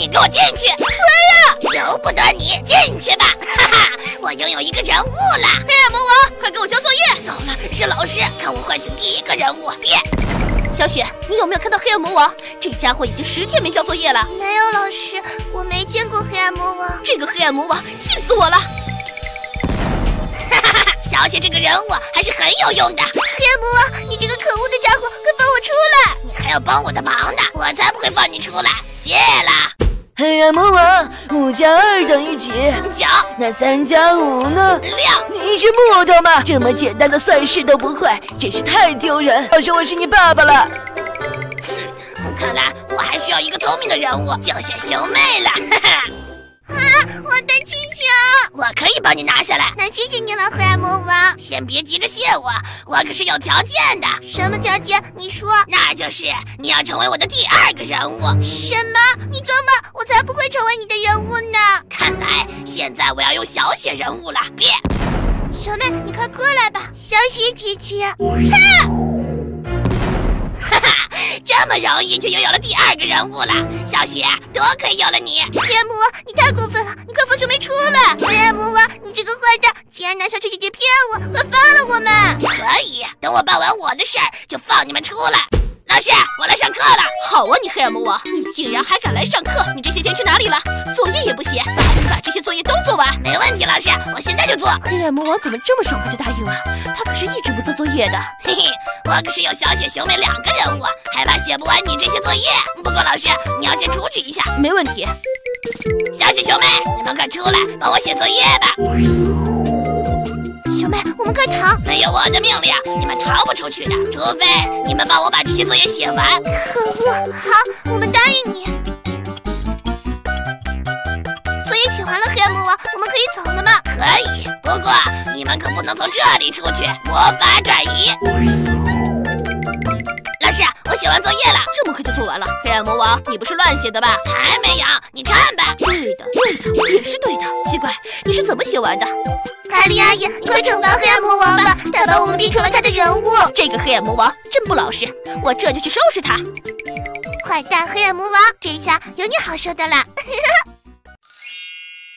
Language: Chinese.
你给我进去！哎呀，由不得你进去吧！哈哈，我拥有一个人物了。黑暗魔王，快给我交作业！糟了，是老师，看我唤醒第一个人物，变！小雪，你有没有看到黑暗魔王？这家伙已经十天没交作业了。没有，老师，我没见过黑暗魔王。这个黑暗魔王气死我了！哈哈哈，小雪这个人物还是很有用的。黑暗魔王，你这个可恶的家伙，快放我出来！你还要帮我的忙呢，我才不会放你出来。谢了。黑暗魔王，五加二等于几？九。那三加五呢？六。你是木头吗？这么简单的算式都不会，真是太丢人！要说我是你爸爸了。哼，看来我还需要一个聪明的人物，就选熊妹了。哈哈。啊，我的气球！我可以帮你拿下来。那谢谢你了，黑暗魔王。先别急着谢我，我可是有条件的。什么条件？你说。那就是你要成为我的第二个人物。什么？你做梦！现在我要用小雪人物了。变。小妹，你快过来吧，小雪姐姐。哈哈。这么容易就拥有了第二个人物了，小雪，多亏有了你。黑暗魔王，你太过分了，你快放小妹出来！黑暗魔王，你这个坏蛋，竟然拿小雪姐姐骗我，快放了我们！可以，等我办完我的事儿，就放你们出来。老师，我来上课了。好啊，你黑暗魔王，你竟然还敢来上课！你这些天去哪里了？作业也不写，作业都做完？没问题，老师，我现在就做。黑暗魔王怎么这么爽快就答应了？他可是一直不做作业的。嘿嘿，我可是有小雪、熊妹两个人物，还怕写不完你这些作业。不过老师，你要先出去一下。没问题。小雪、熊妹，你们快出来，帮我写作业吧。小妹，我们快逃！没有我的命令，你们逃不出去的，除非你们帮我把这些作业写完。可恶！好，我们答应你。走了吗？可以，不过你们可不能从这里出去。魔法转移。老师，我写完作业了，这么快就做完了？黑暗魔王，你不是乱写的吧？才没有，你看吧。对的，对的，也是对的。奇怪，你是怎么写完的？卡莉阿姨，快惩罚黑暗魔王吧！他把我们变成了他的人物。这个黑暗魔王真不老实，我这就去收拾他。坏蛋黑暗魔王，这下有你好受的了。